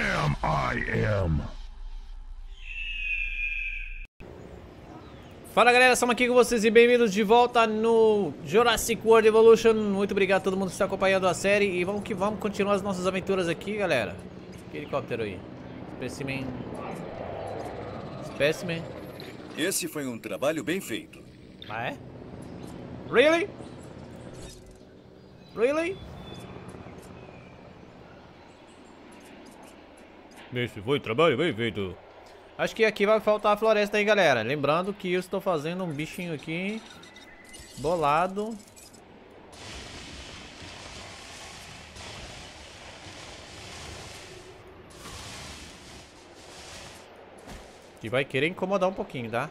Bam, I am. Fala galera, estamos aqui com vocês e bem-vindos de volta no Jurassic World Evolution Muito obrigado a todo mundo que está acompanhando a série E vamos que vamos continuar as nossas aventuras aqui, galera Que helicóptero aí Specimen Specimen Esse foi um trabalho bem feito. Ah é? Really? Really? Esse foi trabalho bem feito Acho que aqui vai faltar a floresta aí, galera. Lembrando que eu estou fazendo um bichinho aqui. Bolado. Que vai querer incomodar um pouquinho, tá?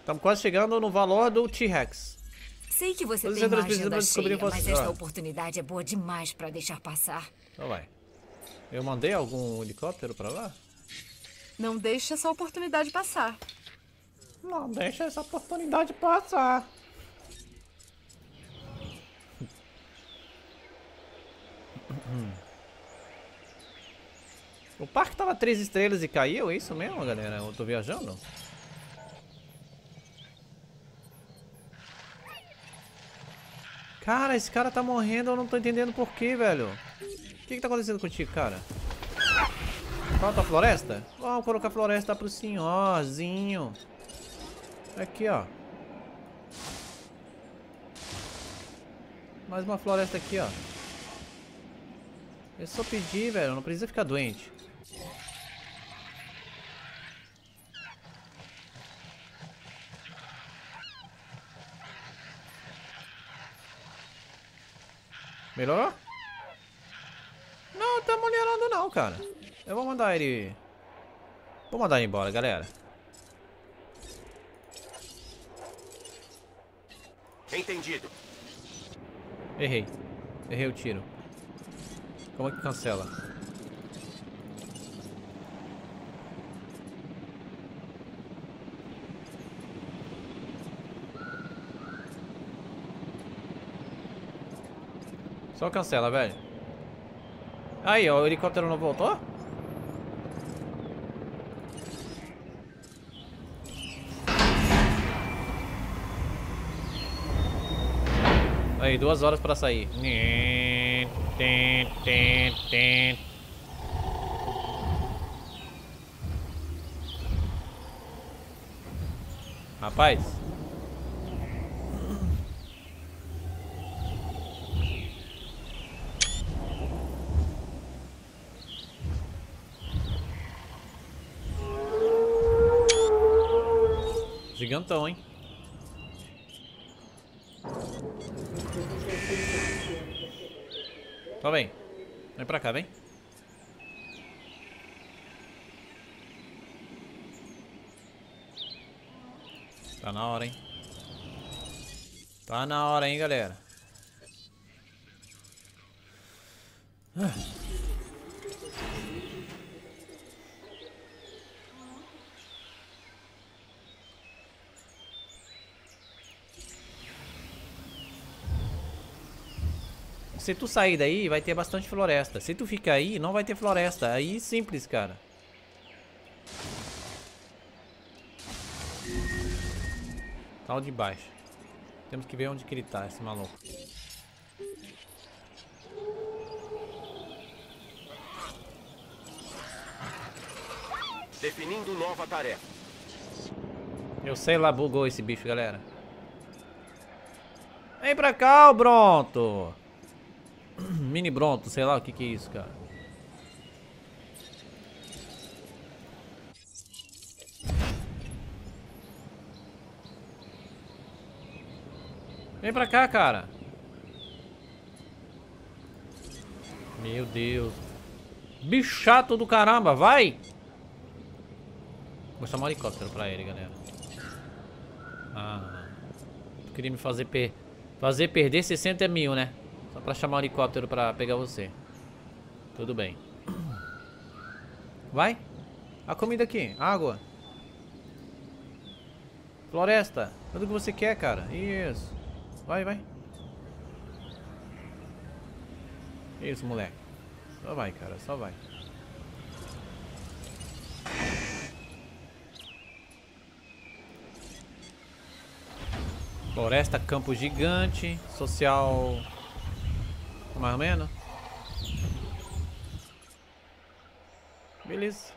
Estamos quase chegando no valor do T-Rex. Sei que você Todas tem pra descobrir cheia, mas esta ah. oportunidade é boa demais pra deixar passar. Então vai. Eu mandei algum helicóptero pra lá? Não deixe essa oportunidade passar. Não, deixa essa oportunidade passar. O parque tava três estrelas e caiu, é isso mesmo, galera? Eu tô viajando? Cara, esse cara tá morrendo, eu não tô entendendo por quê, velho. O que que tá acontecendo contigo, cara? Falta floresta? Vamos colocar floresta pro senhorzinho. Aqui, ó. Mais uma floresta aqui, ó. É só pedir, velho. Não precisa ficar doente. Melhorou? Não, tá melhorando não, cara. Eu vou mandar ele... Vou mandar ele embora, galera. Entendido. Errei. Errei o tiro. Como é que cancela? Só cancela, velho. Aí, ó, o helicóptero não voltou? Aí, duas horas pra sair. Rapaz. Gigantão, hein? Tá bem. Vem pra cá, vem. Tá na hora, hein? Tá na hora, hein, galera? Ah. Se tu sair daí, vai ter bastante floresta. Se tu ficar aí, não vai ter floresta. Aí simples, cara. Tá o de baixo. Temos que ver onde que ele tá, esse maluco. Definindo nova tarefa. Eu sei lá, bugou esse bicho, galera. Vem pra cá, o Bronto. Mini Bronto, sei lá o que que é isso, cara. Vem pra cá, cara. Meu Deus. Bicho chato do caramba, vai! Vou chamar um helicóptero pra ele, galera. Ah. Tu queria me fazer, per fazer perder 60 mil, né? Só pra chamar um helicóptero pra pegar você. Tudo bem. Vai. A comida aqui. Água. Floresta. Tudo que você quer, cara. Isso. Vai, vai. Isso, moleque. Só vai, cara, só vai. Floresta, campo gigante, social mais ou menos. Beleza.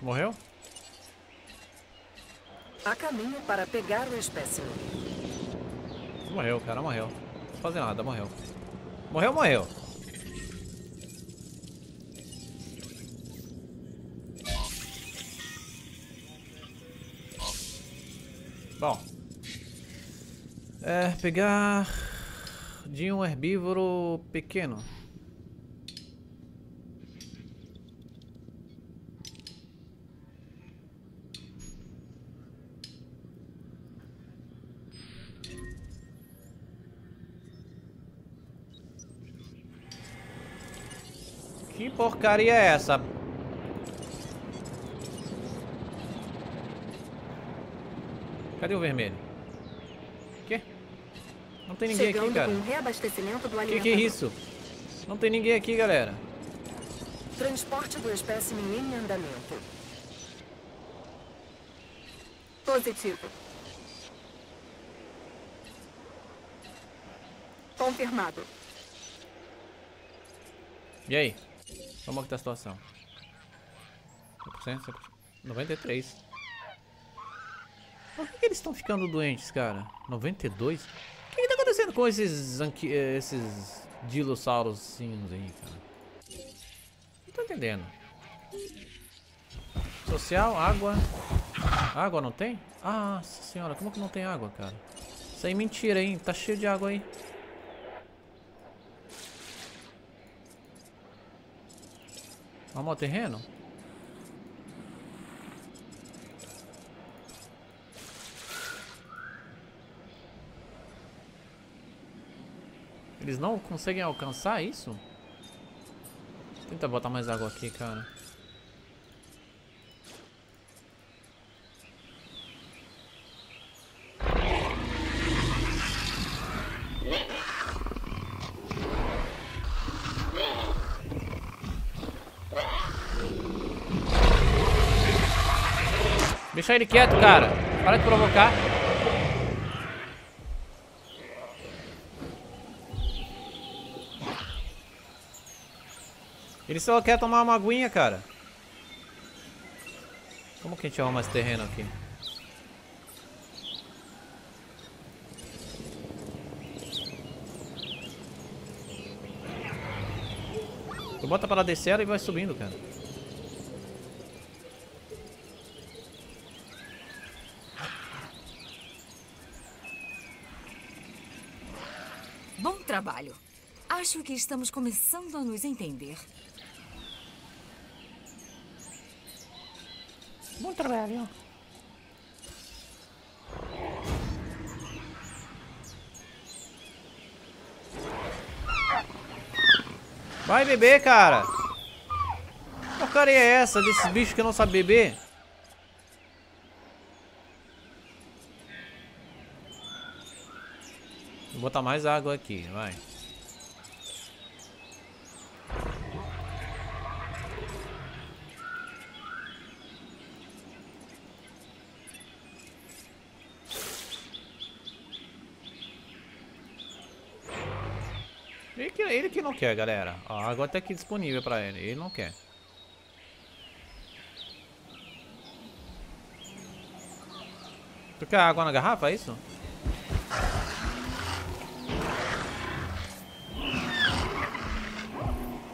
Morreu? A caminho para pegar o espécime. Morreu, cara, morreu. Não fazer nada, morreu. Morreu, morreu. Bom. É, pegar de um herbívoro pequeno. Que porcaria é essa? Cadê o vermelho? Quê? Não tem ninguém Chegando aqui, cara. com o reabastecimento do Que que é isso? Não tem ninguém aqui, galera. Transporte do espécime em andamento. Positivo. Confirmado. E aí? Como é que tá a situação? 100%, 100%, 93. Por que, eles estão ficando doentes, cara? 92? O que, que tá acontecendo com esses, eh, esses dinossauros aí, cara? Não tô entendendo. Social, água. Água não tem? Ah, senhora, como que não tem água, cara? Isso aí é mentira, hein? Tá cheio de água aí. Vamos ao terreno? Eles não conseguem alcançar isso? Tenta botar mais água aqui, cara. Deixa ele quieto, cara. Para de provocar. Ele só quer tomar uma aguinha, cara. Como que a gente arruma esse terreno aqui? Tu bota descer ela e vai subindo, cara. Bom trabalho. Acho que estamos começando a nos entender. Trabalho. Vai beber, cara. Que porcaria é essa desses bichos que não sabem beber? Vou botar mais água aqui, vai. Ele que, ele que não quer, galera. A água tá aqui disponível pra ele. Ele não quer. Tu quer água na garrafa, é isso?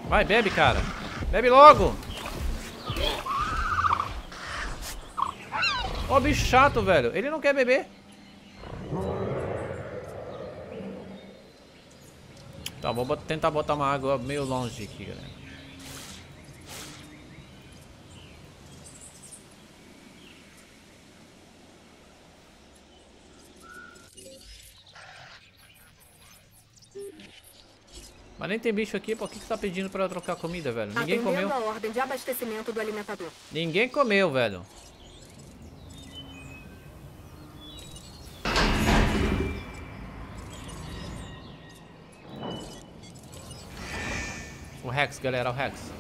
Vai, bebe, cara. Bebe logo. Ó, bicho chato, velho. Ele não quer beber. Tá, vou tentar botar uma água meio longe aqui, galera. Mas nem tem bicho aqui, por que que você tá pedindo pra eu trocar comida, velho? Ninguém Atendendo comeu. Ninguém comeu, velho. O Rex, galera, o Rex.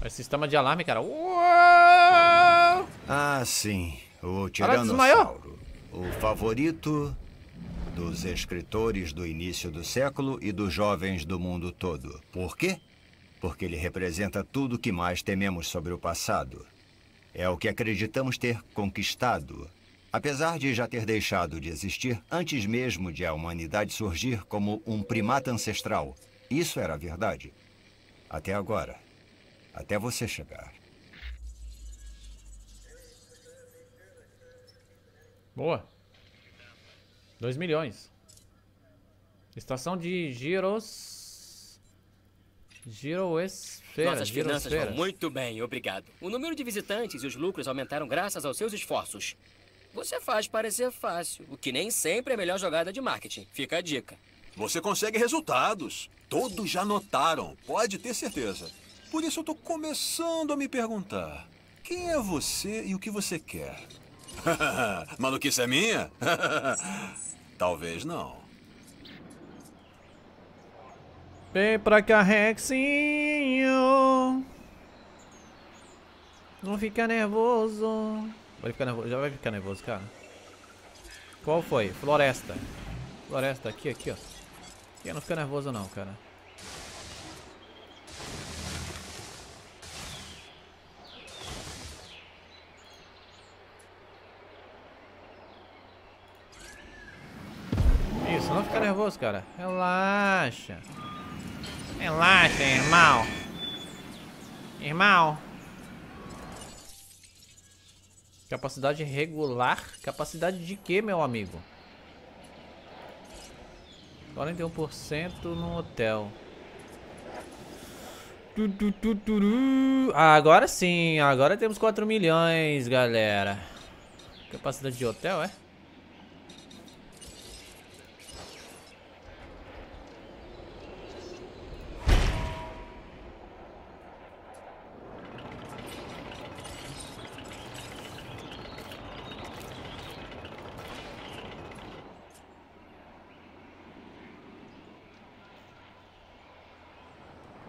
É sistema de alarme, cara. Uou! Ah, sim. O. Tiranossauro. O favorito dos escritores do início do século e dos jovens do mundo todo. Por quê? Porque ele representa tudo o que mais tememos sobre o passado. É o que acreditamos ter conquistado, apesar de já ter deixado de existir antes mesmo de a humanidade surgir como um primata ancestral. Isso era verdade. Até agora. Até você chegar. Boa. 2 milhões. Estação de giros... Giroesfera. Nossas finanças vão muito bem, obrigado. O número de visitantes e os lucros aumentaram graças aos seus esforços. Você faz parecer fácil, o que nem sempre é a melhor jogada de marketing. Fica a dica. Você consegue resultados. Todos já notaram, pode ter certeza. Por isso eu tô começando a me perguntar: quem é você e o que você quer? Maluquice é minha? Talvez não. Vem pra cá, Rexinho. Não fica nervoso. Vai ficar nervoso. Já vai ficar nervoso, cara. Qual foi? Floresta. Floresta aqui, aqui, ó. Aqui não fica nervoso não, cara. Isso, não fica nervoso, cara. Relaxa. Relaxa, irmão. Irmão. Capacidade regular? Capacidade de quê, meu amigo? 41% no hotel. Ah, agora sim, agora temos 4 milhões, galera. Capacidade de hotel, é?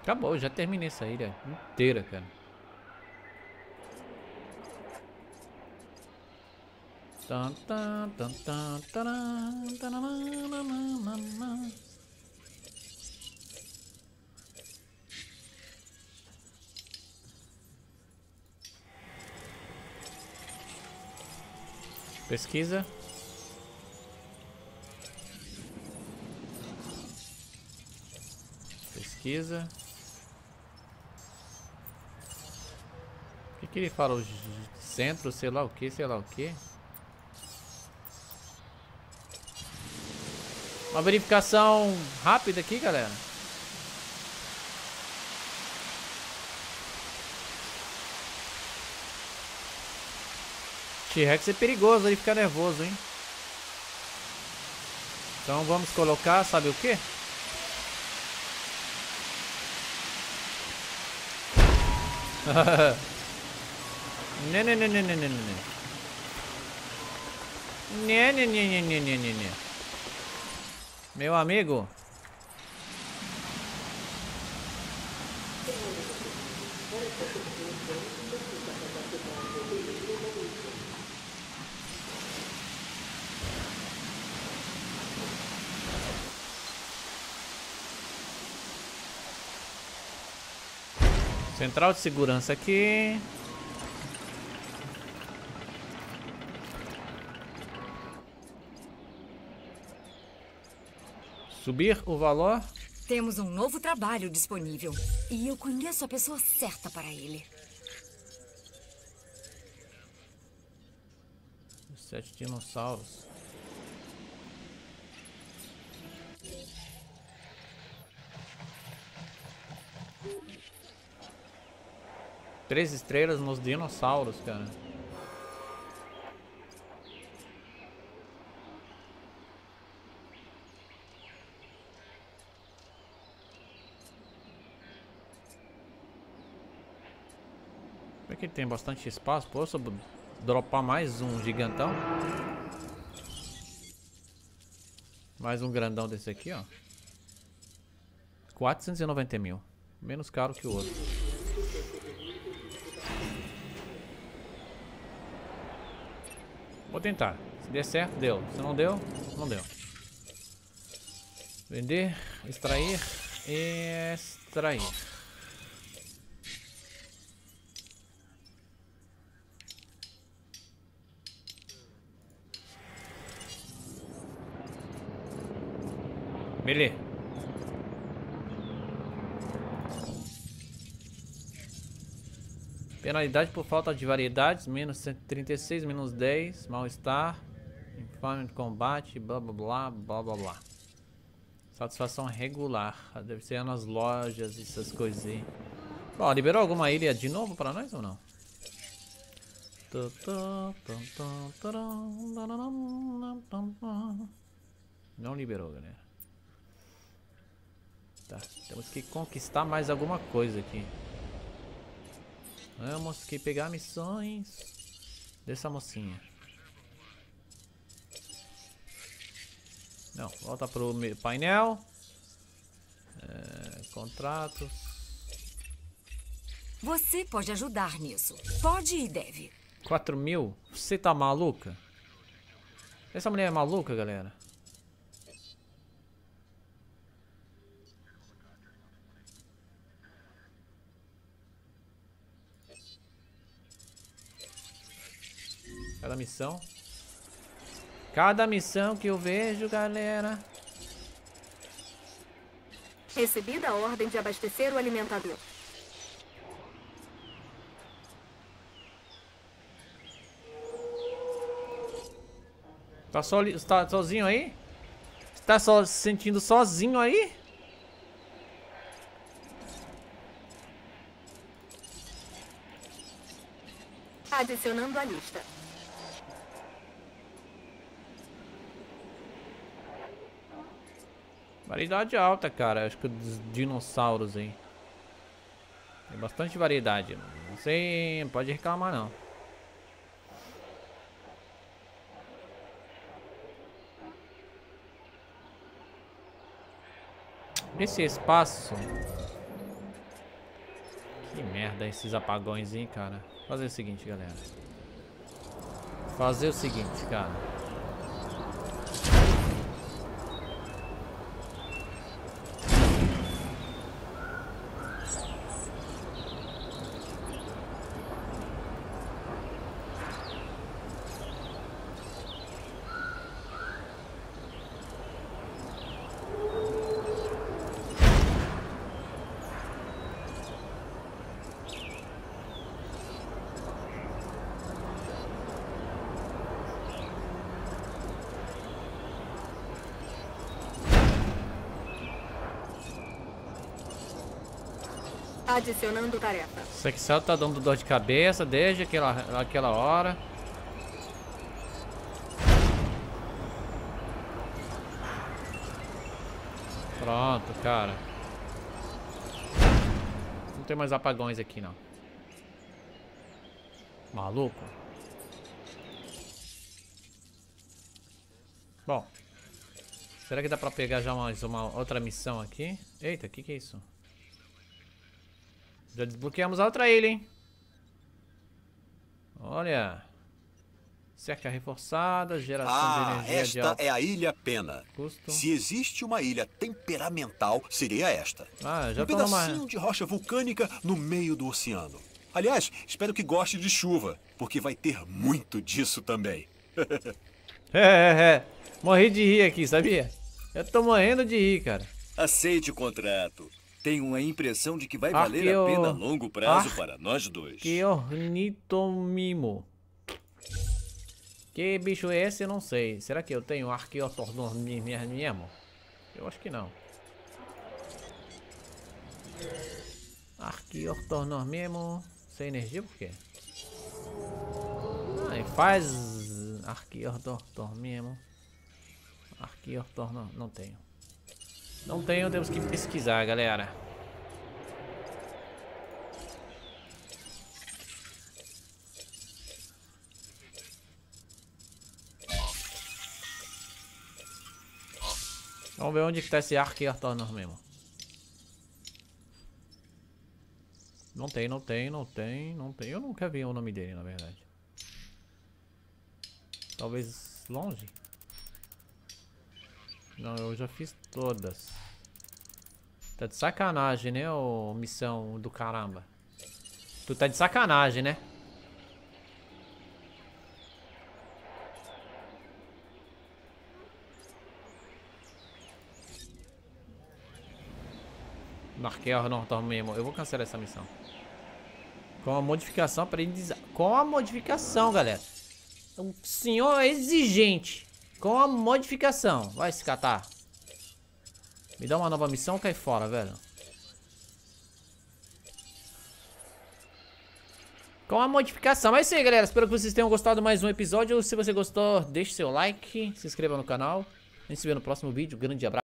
Acabou, já terminei essa ilha inteira, cara. Pesquisa. Pesquisa. Que, ele fala? O centro, sei lá o que, sei lá o que. Uma verificação rápida aqui, galera. T-Rex é perigoso aí ficar nervoso, hein? Então vamos colocar, sabe o que? Né, né, né, né, né, né, né. Né, né, né, né, né, né, né, né. Meu amigo. Central de segurança aqui. Subir o valor. Temos um novo trabalho disponível. E eu conheço a pessoa certa para ele. Sete dinossauros. Três estrelas nos dinossauros, cara. Aqui tem bastante espaço. Posso dropar mais um gigantão? Mais um grandão desse aqui, ó. 490 mil. Menos caro que o outro. Vou tentar. Se der certo, deu. Se não deu, não deu. Vender, extrair, extrair. Penalidade por falta de variedades, menos 136, menos 10, mal-estar, infame de combate, blá blá blá, blá blá blá. Satisfação regular, deve ser nas lojas, essas coisas aí. Bom, liberou alguma ilha de novo pra nós ou não? Não liberou, galera. Tá, temos que conquistar mais alguma coisa aqui. Vamos que pegar missões dessa mocinha. Não, volta pro painel. É, contratos. Você pode ajudar nisso. Pode e deve. 4 mil? Você tá maluca? Essa mulher é maluca, galera? Cada missão. Cada missão que eu vejo, galera. Recebida a ordem de abastecer o alimentador. Tá, so, tá sozinho aí? Tá só se sentindo sozinho aí? Adicionando a lista. Variedade alta, cara. Acho que dos dinossauros aí. Tem bastante variedade. Não sei, pode reclamar não. Esse espaço. Que merda esses apagões, hein, cara. Fazer o seguinte, galera. Fazer o seguinte, cara. Adicionando tarefa. Excel tá dando dor de cabeça desde aquela, aquela hora. Pronto, cara. Não tem mais apagões aqui, não. Maluco. Bom. Será que dá pra pegar já mais uma outra missão aqui? Eita, o que que é isso? Já desbloqueamos a outra ilha, hein? Olha. Cerca reforçada, geração ah, de energia esta de alto é a Ilha Pena. custo. Se existe uma ilha temperamental, seria esta. Ah, já um pedacinho numa... de rocha vulcânica no meio do oceano. Aliás, espero que goste de chuva, porque vai ter muito disso também. É, é, é. Morri de rir aqui, sabia? Eu tô morrendo de rir, cara. Aceite o contrato. Tenho a impressão de que vai Arqueo- valer a pena a longo prazo Ar- para nós dois. Que ornitomimo. Que bicho é esse? Eu não sei. Será que eu tenho arqueotornismo? Eu acho que não. Arqueotornismo. Sem energia por quê? Ah, faz arqueotornismo. Arqueotorno... Não tenho. Não tenho, temos que pesquisar, galera. Vamos ver onde está esse arco e mesmo. Não tem, não tem, não tem, não tem. Eu nunca vi o nome dele, na verdade. Talvez longe. Não, eu já fiz todas. Tá de sacanagem, né, ô missão do caramba? Tu tá de sacanagem, né? Marquel Norton mesmo. Eu vou cancelar essa missão. Com a modificação para Com a modificação, galera. O senhor é exigente. Com a modificação. Vai se catar. Me dá uma nova missão, cai fora, velho. Com a modificação. É isso aí, galera. Espero que vocês tenham gostado mais um episódio. Se você gostou, deixe seu like. Se inscreva no canal. A gente se vê no próximo vídeo. Grande abraço.